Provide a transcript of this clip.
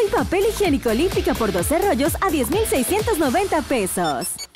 Hoy papel higiénico olímpica por 12 rollos a 10,690 pesos.